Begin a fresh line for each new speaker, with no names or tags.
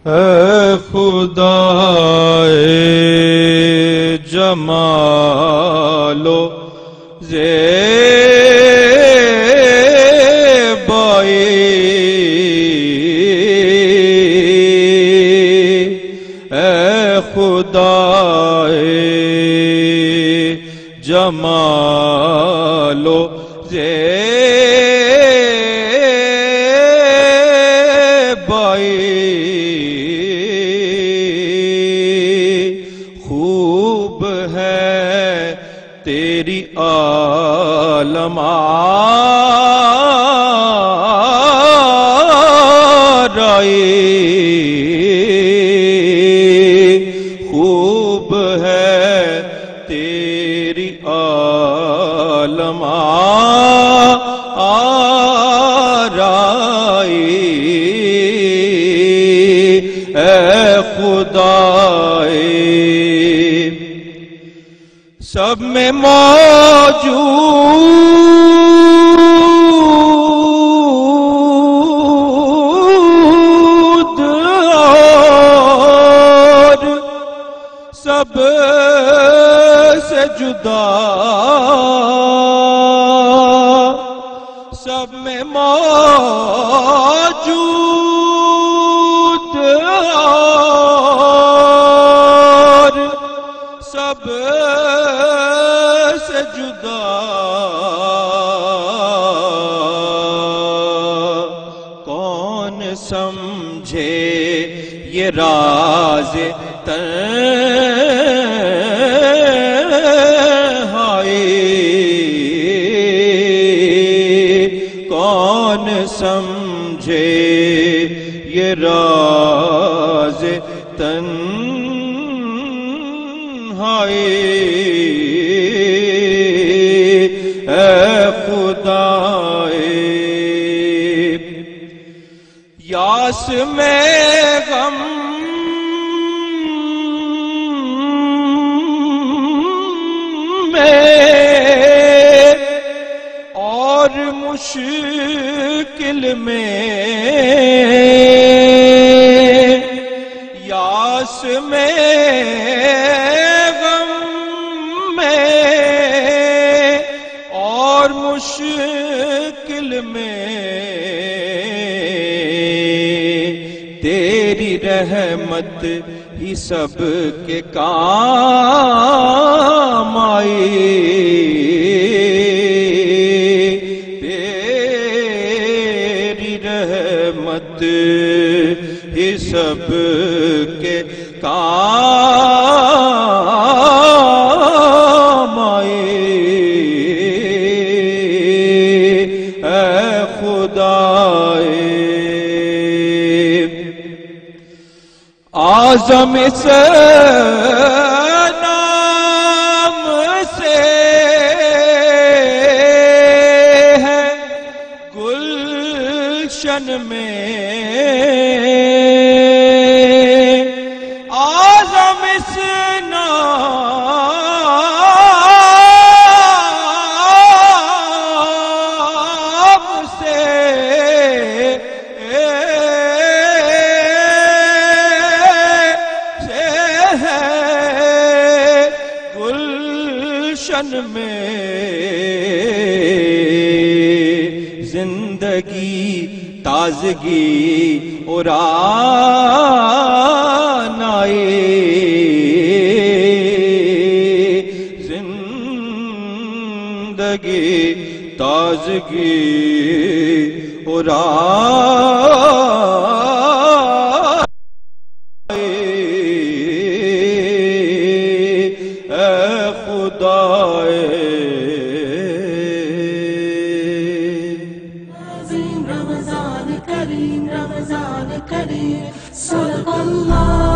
खुदाए जमालो जेबाई। ए खुदाए जमालो जेबाई तेरी आलमाराई खूब है तेरी आलमा आराई ए खुदाए सब में मौजूद और सबसे जुदा सब में मौजूद और सब जुदा। कौन समझे ये राज तन्हाई? कौन समझे ये राज तन्हाई? ए खुदाए। यास में गम। में और मुश्किल में तेरी रहमत ही सब के काम आई। तेरी रहमत ही सब के काम आई। ए खुदाए आज़म से नाम से है गुलशन में। गुलशन में ज़िंदगी ताजगी और आनाए। ज़िंदगी ताजगी और
रीन रमज़ान करी रमज़ान करी सल्लल्लाहु